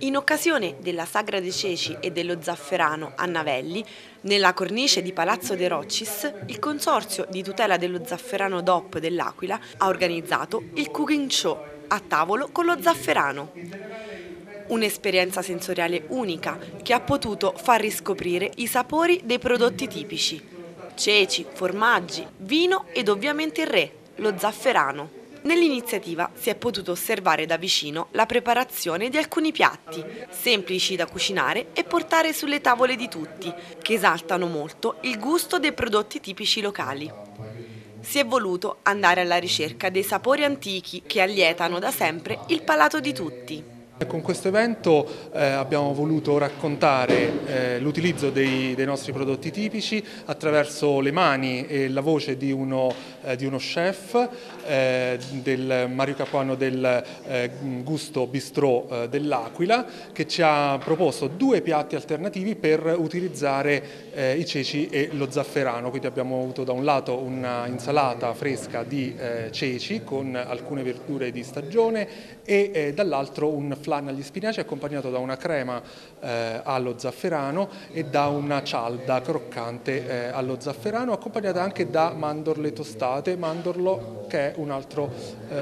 In occasione della Sagra dei Ceci e dello Zafferano a Navelli, nella cornice di Palazzo De Roccis, il Consorzio di tutela dello Zafferano DOP dell'Aquila ha organizzato il Cooking Show a tavolo con lo zafferano. Un'esperienza sensoriale unica che ha potuto far riscoprire i sapori dei prodotti tipici. Ceci, formaggi, vino ed ovviamente il re, lo zafferano. Nell'iniziativa si è potuto osservare da vicino la preparazione di alcuni piatti, semplici da cucinare e portare sulle tavole di tutti, che esaltano molto il gusto dei prodotti tipici locali. Si è voluto andare alla ricerca dei sapori antichi che allietano da sempre il palato di tutti. Con questo evento eh, abbiamo voluto raccontare eh, l'utilizzo dei, dei, nostri prodotti tipici attraverso le mani e la voce di uno, eh, di uno chef, eh, del Mario Capuano del eh, Gusto Bistrò eh, dell'Aquila, che ci ha proposto due piatti alternativi per utilizzare i ceci e lo zafferano. Quindi abbiamo avuto da un lato una insalata fresca di ceci con alcune verdure di stagione e dall'altro un flan agli spinaci accompagnato da una crema eh, allo zafferano e da una cialda croccante eh, allo zafferano accompagnata anche da mandorle tostate, mandorlo che è un altro eh,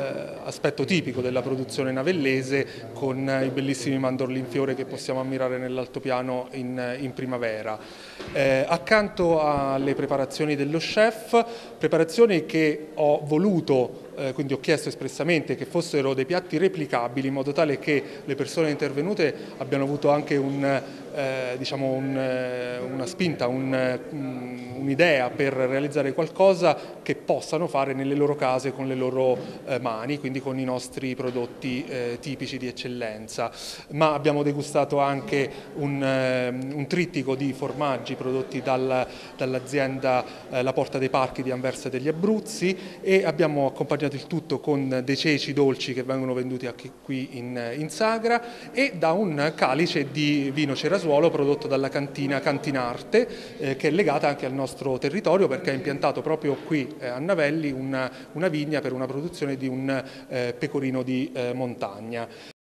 aspetto tipico della produzione navellese con i bellissimi mandorli in fiore che possiamo ammirare nell'altopiano in, in primavera. Eh, accanto alle preparazioni dello chef, preparazioni che ho voluto eh, quindi ho chiesto espressamente che fossero dei piatti replicabili in modo tale che le persone intervenute abbiano avuto anche un, eh, diciamo un, eh, una spinta, mm, un'idea per realizzare qualcosa che possano fare nelle loro case con le loro eh, mani, quindi con i nostri prodotti eh, tipici di eccellenza. Ma abbiamo degustato anche un, eh, trittico di formaggi prodotti dal, dall'azienda La Porta dei Parchi di Anversa degli Abruzzi e abbiamo accompagnato il tutto con dei ceci dolci che vengono venduti anche qui in, in Sagra e da un calice di vino cerasuolo prodotto dalla cantina Cantinarte eh, che è legata anche al nostro territorio perché ha impiantato proprio qui eh, a Navelli una, una, vigna per una produzione di un eh, pecorino di eh, montagna.